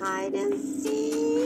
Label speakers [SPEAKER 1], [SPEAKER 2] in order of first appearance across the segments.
[SPEAKER 1] hide and seek?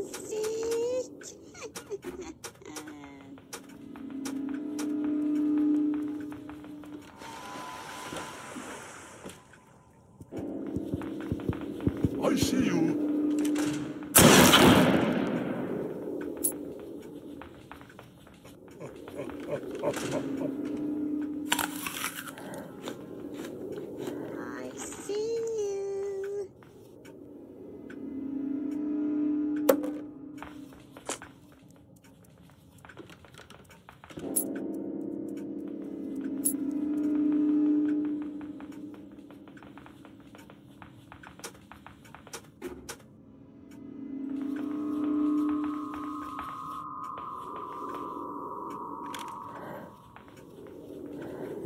[SPEAKER 2] oh,
[SPEAKER 1] oh, oh.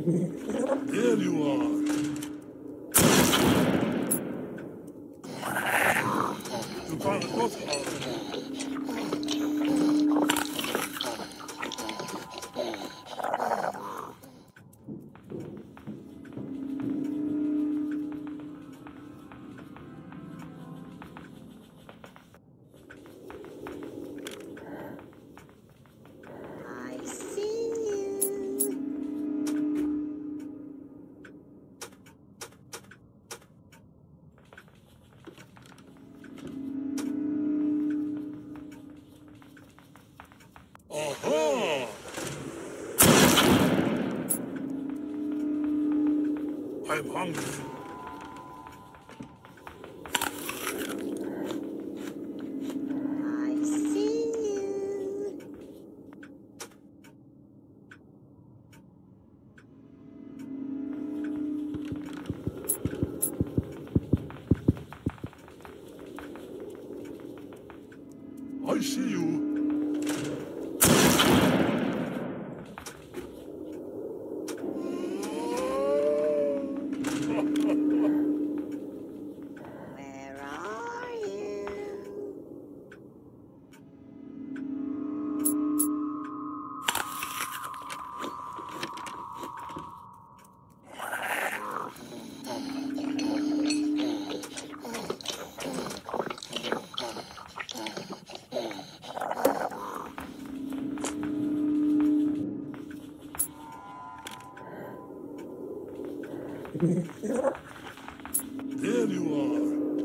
[SPEAKER 2] There you are. I'm hungry.
[SPEAKER 1] I see you.
[SPEAKER 2] I see you. There you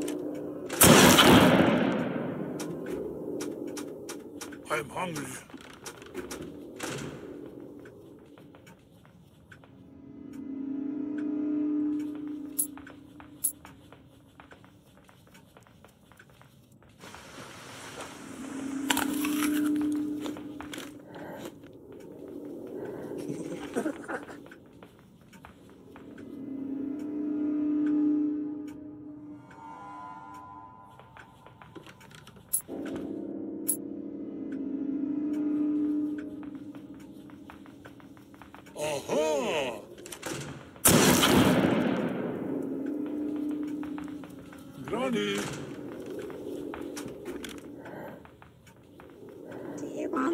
[SPEAKER 2] are. I'm hungry.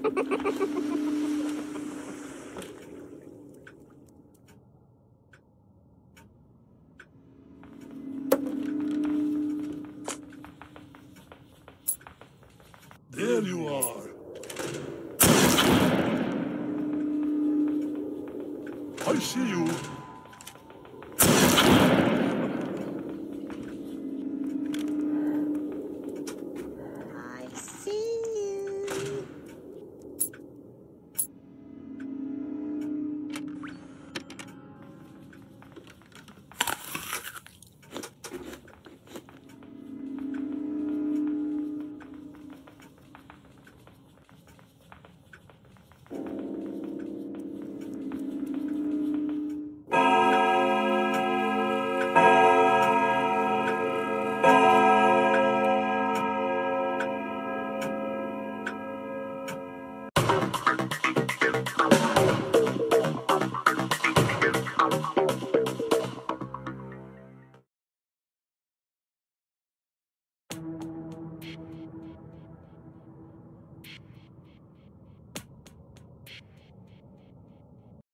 [SPEAKER 2] There you are. I see you.